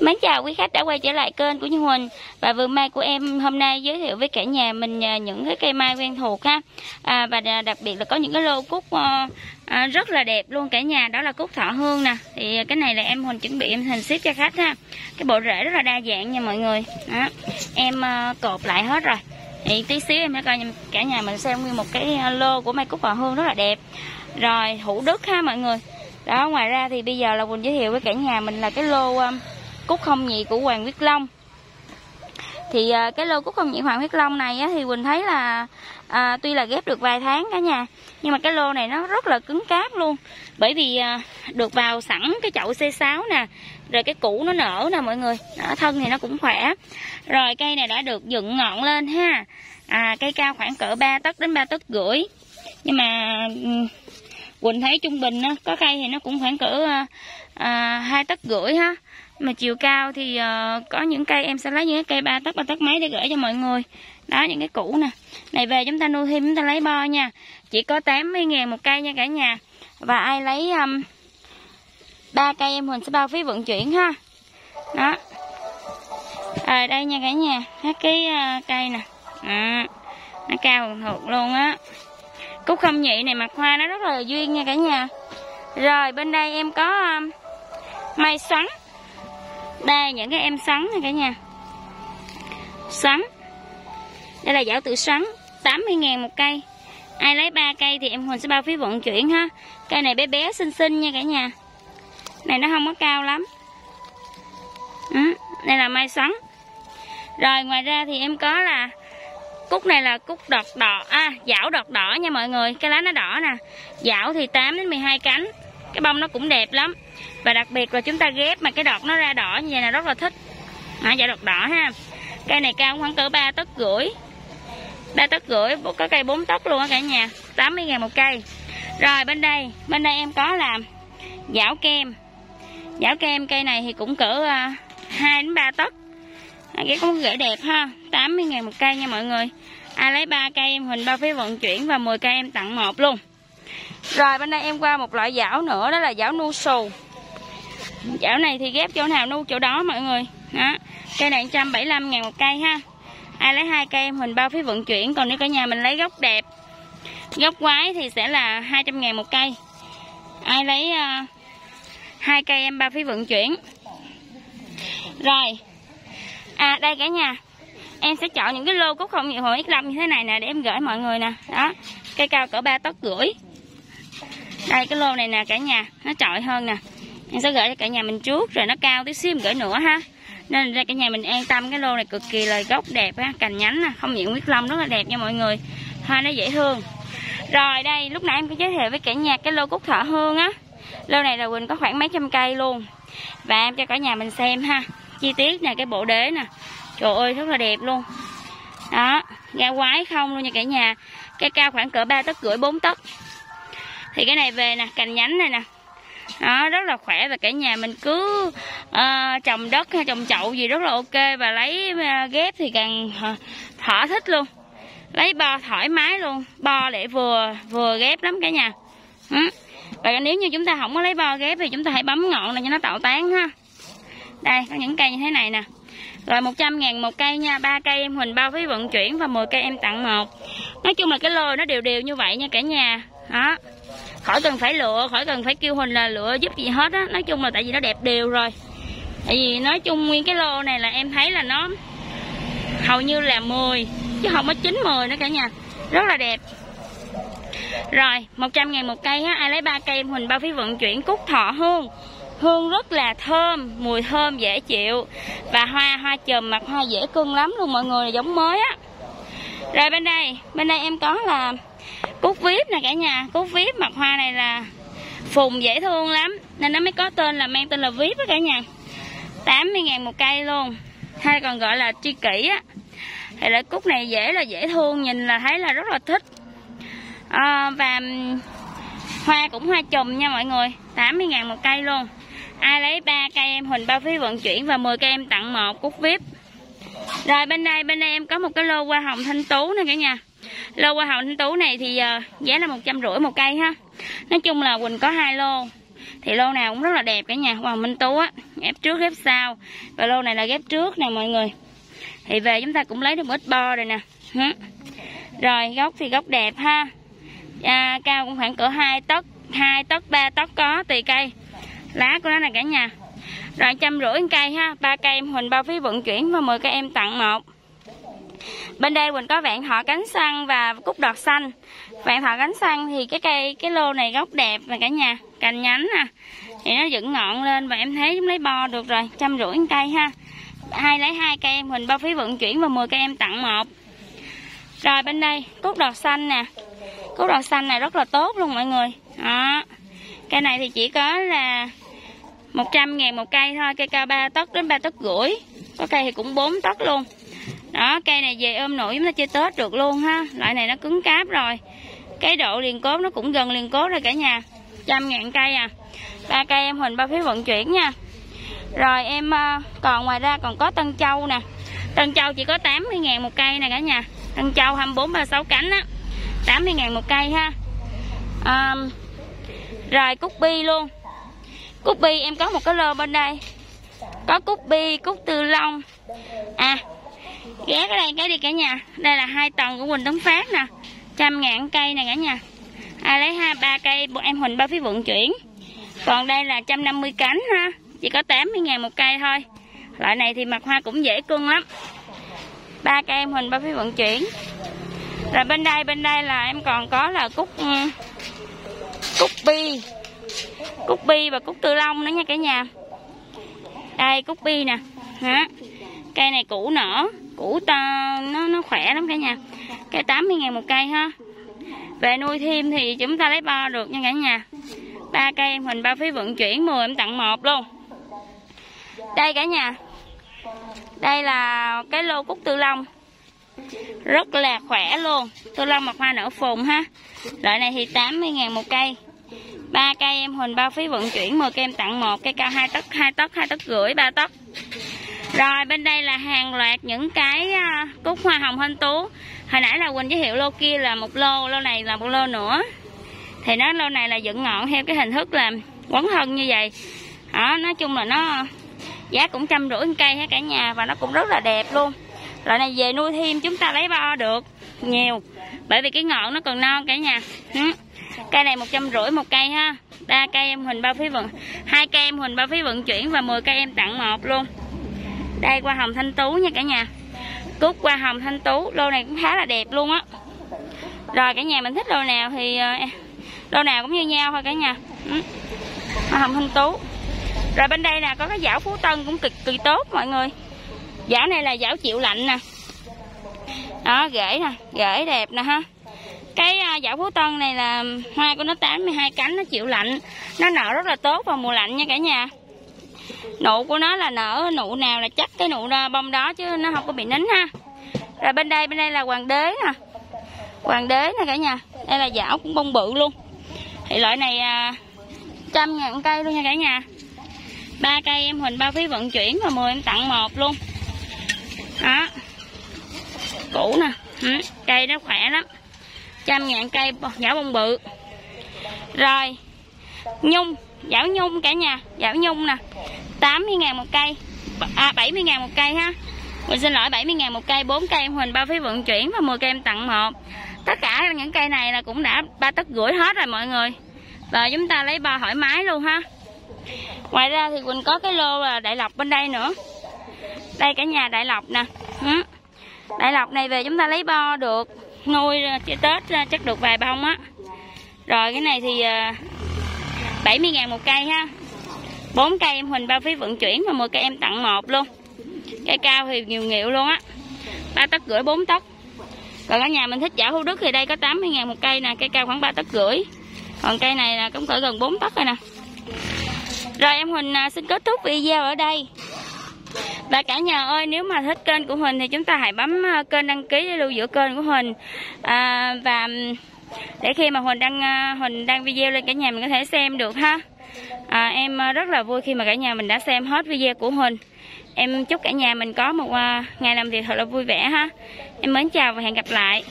Mến chào quý khách đã quay trở lại kênh của Như Huỳnh. Và vườn mai của em hôm nay giới thiệu với cả nhà mình à, những cái cây mai quen thuộc ha. À, Và à, đặc biệt là có những cái lô cúc ờ, à, rất là đẹp luôn cả nhà. Đó là cúc thọ hương nè. Thì cái này là em Huỳnh chuẩn bị em hình ship cho khách ha. Cái bộ rễ rất là đa dạng nha mọi người. Đó. Em à, cột lại hết rồi. Thì tí xíu em sẽ coi cả nhà mình xem nguyên một cái ờ, lô của mai cúc thọ hương rất là đẹp. Rồi hữu đức ha mọi người. Đó ngoài ra thì bây giờ là Quỳnh giới thiệu với cả nhà mình là cái lô um, cúc không nhị của Hoàng Huyết Long. Thì à, cái lô cúc không nhị Hoàng Huyết Long này á, thì Quỳnh thấy là à, tuy là ghép được vài tháng cả nhà nhưng mà cái lô này nó rất là cứng cáp luôn. Bởi vì à, được vào sẵn cái chậu C6 nè rồi cái củ nó nở nè mọi người đó, thân thì nó cũng khỏe. Rồi cây này đã được dựng ngọn lên ha. À, cây cao khoảng cỡ 3 tấc đến 3 tấc rưỡi. Nhưng mà Quỳnh thấy trung bình á, có cây thì nó cũng khoảng cỡ à, à hai tấc rưỡi ha mà chiều cao thì uh, có những cây em sẽ lấy những cái cây ba tấc ba tấc mấy để gửi cho mọi người. Đó những cái cũ nè. Này về chúng ta nuôi thêm chúng ta lấy bo nha. Chỉ có 80 ngàn một cây nha cả nhà. Và ai lấy um, 3 cây em Huỳnh sẽ bao phí vận chuyển ha. Đó. Rồi đây nha cả nhà. Các cái uh, cây nè. À, nó cao thuộc luôn á. Cúc không nhị này mặt hoa nó rất là duyên nha cả nhà. Rồi bên đây em có um, mai xoắn đây những cái em sắn này cả nhà. Sắn đây là giảo tự sắn 80 ngàn một cây. Ai lấy 3 cây thì em Huỳnh sẽ bao phí vận chuyển ha. Cây này bé bé xinh xinh nha cả nhà. Này nó không có cao lắm. Ừ, đây là mai sắn rồi ngoài ra thì em có là cúc này là cúc đọt đỏ. À dảo đọt đỏ nha mọi người. Cái lá nó đỏ nè. Dảo thì 8 đến 12 cánh. Cái bông nó cũng đẹp lắm và đặc biệt là chúng ta ghép mà cái đọt nó ra đỏ như vậy là rất là thích. À, dạ đọt đỏ ha. Cây này cao khoảng cỡ 3 tấc rưỡi. 3 tấc rưỡi có cây 4 tấc luôn á cả nhà. 80 ngàn một cây. Rồi bên đây bên đây em có làm dảo kem. Dảo kem cây này thì cũng cỡ à, 2 đến 3 tấc. À, cái cũng rễ đẹp ha. 80 ngàn một cây nha mọi người. Ai lấy 3 cây em hình bao phí vận chuyển và 10 cây em tặng một luôn. Rồi bên đây em qua một loại dảo nữa đó là dảo nu xù Chảo này thì ghép chỗ nào nu chỗ đó mọi người. Đó. Cây này 175 ngàn một cây ha. Ai lấy hai cây em Huỳnh bao phí vận chuyển Còn nếu cả nhà mình lấy gốc đẹp Gốc quái thì sẽ là 200 ngàn một cây. Ai lấy uh, hai cây em bao phí vận chuyển. Rồi. À đây cả nhà. Em sẽ chọn những cái lô cúc không nhiều hồi ít lâm như thế này nè Để em gửi mọi người nè. Đó. Cây cao cỡ 3 tấc rưỡi. Đây cái lô này nè cả nhà Nó trội hơn nè em sẽ gửi cho cả nhà mình trước, rồi nó cao tí xíu gửi nữa ha. Nên ra cả nhà mình an tâm, cái lô này cực kỳ là gốc đẹp ha, cành nhánh nè, không nhiễm huyết long rất là đẹp nha mọi người. Hoa nó dễ thương. Rồi đây, lúc nãy em có giới thiệu với cả nhà cái lô cúc thọ hương á. Lô này là quỳnh có khoảng mấy trăm cây luôn. Và em cho cả nhà mình xem ha. Chi tiết nè, cái bộ đế nè. Trời ơi, rất là đẹp luôn. Đó, ra quái không luôn nha cả nhà. Cái cao khoảng cỡ ba tấc rưỡi, bốn tấc. Thì cái này về nè, cành nhánh này nè đó rất là khỏe và cả nhà mình cứ uh, trồng đất hay trồng chậu gì rất là ok và lấy uh, ghép thì càng thỏa thích luôn. Lấy bo thoải mái luôn bo để vừa vừa ghép lắm cả nhà. Ừ. và nếu như chúng ta không có lấy bo ghép thì chúng ta hãy bấm ngọn này cho nó tạo tán ha. Đây có những cây như thế này nè. Rồi 100 ngàn một cây nha ba cây em Huỳnh bao phí vận chuyển và 10 cây em tặng một. Nói chung là cái lô nó đều đều như vậy nha cả nhà. Đó khỏi cần phải lựa, khỏi cần phải kêu huỳnh là lựa giúp gì hết á. Nói chung là tại vì nó đẹp đều rồi. Tại vì nói chung nguyên cái lô này là em thấy là nó hầu như là 10 chứ không có 9 10 nữa cả nhà. Rất là đẹp. Rồi 100 ngàn một cây á, ai lấy ba cây, em huỳnh bao phí vận chuyển cúc thọ hương. Hương rất là thơm, mùi thơm, dễ chịu. Và hoa hoa chùm mặt hoa dễ cưng lắm luôn, mọi người là giống mới á. Rồi bên đây bên đây em có là cúc vip nè cả nhà cúc vip mặt hoa này là phùng dễ thương lắm. Nên nó mới có tên là mang tên là vip đó cả nhà. 80 ngàn một cây luôn. Hay còn gọi là tri kỷ á. Thì loại cúc này dễ là dễ thương nhìn là thấy là rất là thích. À, và hoa cũng hoa chùm nha mọi người. 80 ngàn một cây luôn. Ai lấy ba cây em huỳnh bao phí vận chuyển và 10 cây em tặng một cúc vip rồi bên đây bên đây em có một cái lô hoa hồng thanh tú nè cả nhà lô hoa hồng thanh tú này thì uh, giá là một trăm rưỡi một cây ha. Nói chung là quỳnh có hai lô. Thì lô nào cũng rất là đẹp cả nhà Hoàng Minh Tú á ghép trước ghép sau. Và lô này là ghép trước nè mọi người. Thì về chúng ta cũng lấy được một ít bo rồi nè. Rồi gốc thì gốc đẹp ha. À, cao cũng khoảng cỡ hai tấc hai tấc ba tấc có tùy cây. Lá của nó là cả nhà. Rồi trăm rưỡi cây ha ba cây em huỳnh bao phí vận chuyển và 10 cây em tặng một bên đây Quỳnh có vạn thọ cánh xăng và cúc đọt xanh. Vạn thọ cánh xăng thì cái cây, cái lô này gốc đẹp và cả nhà cành nhánh nè thì nó dựng ngọn lên và em thấy chúng lấy bo được rồi, trăm rưỡi cây ha. Hai lấy hai cây em mình bao phí vận chuyển và 10 cây em tặng một. Rồi bên đây, cúc đọt xanh nè. Cúc đọt xanh này rất là tốt luôn mọi người. Đó. Cây này thì chỉ có là 100 ngàn một cây thôi, cây cao 3 tấc đến 3 tấc rưỡi. Có cây thì cũng 4 tấc luôn đó cây này về ôm nổi chúng ta chơi tết được luôn ha. Loại này nó cứng cáp rồi. Cái độ liền cốt nó cũng gần liền cốt rồi cả nhà. Trăm ngàn cây à. Ba cây em huỳnh ba phí vận chuyển nha. Rồi em ờ, còn ngoài ra còn có tân châu nè. Tân châu chỉ có 80 ngàn một cây nè cả nhà. Tân châu 24 36 cánh á. 80 ngàn một cây ha. À, rồi cúc bi luôn. Cúc bi em có một cái lô bên đây. Có cúc bi cúc tư long. À ghé cái đây, cái đi cả nhà. Đây là hai tầng của quỳnh tấn phát nè. Trăm ngàn cây nè cả nhà. Ai lấy hai, ba cây em huỳnh ba phí vận chuyển. Còn đây là 150 cánh ha. Chỉ có 80 ngàn một cây thôi. Loại này thì mặt hoa cũng dễ cưng lắm. Ba cây em huỳnh ba phí vận chuyển. Rồi bên đây bên đây là em còn có là cúc ừ, cúc bi. Cúc bi và cúc tư long nữa nha cả nhà. Đây, cúc bi nè. Hả? Cây này cũ nở củ ta nó nó khỏe lắm cả nhà. Cây 80 ngàn một cây ha. Về nuôi thêm thì chúng ta lấy bao được nha cả nhà. Ba cây em hình bao phí vận chuyển 10 em tặng một luôn. Đây cả nhà. Đây là cái lô cúc tư long. Rất là khỏe luôn. Tư long mặt hoa nở phùng ha. Loại này thì 80 ngàn một cây. Ba cây em huỳnh bao phí vận chuyển 10 cây em tặng một cây cao hai tấc hai tấc hai tấc rưỡi, ba tấc rồi, bên đây là hàng loạt những cái à, cúc hoa hồng hên tú. Hồi nãy là quỳnh giới thiệu lô kia là một lô lô này là một lô nữa. Thì nó, lô này là dựng ngọn theo cái hình thức là quấn thân như vậy. Đó, nói chung là nó giá cũng trăm rưỡi cây hết cả nhà, và nó cũng rất là đẹp luôn. Loại này về nuôi thêm chúng ta lấy bo được, nhiều. Bởi vì cái ngọn nó còn non cả nhà. Ừ. Cây này một trăm rưỡi một cây ha. Ba cây em huỳnh bao phí vận, hai cây em huỳnh bao phí vận chuyển và 10 cây em tặng một luôn đây qua hồng thanh tú nha cả nhà. Cúc qua hồng thanh tú, lô này cũng khá là đẹp luôn á. Rồi, cả nhà mình thích lô nào thì ờ, lô nào cũng như nhau thôi cả nhà. Ừ. Hoa hồng thanh tú. Rồi, bên đây nè có cái giảo phú tân cũng cực kỳ tốt, mọi người. Giảo này là giảo chịu lạnh nè. Đó, rễ nè, rễ đẹp nè ha. Cái ờ, giảo phú tân này là hoa của nó 82 cánh, nó chịu lạnh. Nó nở rất là tốt vào mùa lạnh nha cả nhà nụ của nó là nở nụ nào là chắc cái nụ bông đó chứ nó không có bị nín ha. Rồi bên đây bên đây là hoàng đế nè. Hoàng đế nè cả nhà. Đây là giảo cũng bông bự luôn. Thì loại này à, trăm ngàn cây luôn nha cả nhà. Ba cây em huỳnh bao phí vận chuyển và 10 em tặng một luôn. Đó. Cũ nè. Ừ, cây nó khỏe lắm. Trăm ngàn cây giảo bông bự. Rồi nhung giảo nhung cả nhà. Giảo nhung nè. 80 ngàn một cây. À 70 ngàn một cây ha. Mình xin lỗi 70 ngàn một cây 4 cây em Huỳnh bao phí vận chuyển và 10 cây em tặng một. Tất cả những cây này là cũng đã ba tấc gửi hết rồi mọi người. Và chúng ta lấy bao thoải mái luôn ha. Ngoài ra thì Quỳnh có cái lô là đại lộc bên đây nữa. Đây cả nhà đại lộc nè. Đại lộc này về chúng ta lấy bo được, nuôi chơi tết à, chắc được vài bông á. Rồi cái này thì à, 70 ngàn một cây ha bốn cây em Huỳnh bao phí vận chuyển và 10 cây em tặng một luôn. Cây cao thì nhiều nghịu luôn á. Ba tấc rưỡi bốn tấc. Còn ở nhà mình thích giả hữu đức thì đây có 80 ngàn một cây nè cây cao khoảng ba tấc rưỡi. Còn cây này là cũng cỡ gần 4 tấc rồi nè. Rồi em Huỳnh à, xin kết thúc video ở đây. Và cả nhà ơi nếu mà thích kênh của Huỳnh thì chúng ta hãy bấm à, kênh đăng ký để lưu giữ kênh của Huỳnh. À, và để khi mà Huỳnh đăng à, Huỳnh đăng video lên cả nhà mình có thể xem được ha à, em à, rất là vui khi mà cả nhà mình đã xem hết video của Huỳnh em chúc cả nhà mình có một à, ngày làm việc thật là vui vẻ ha. Em mến chào và hẹn gặp lại.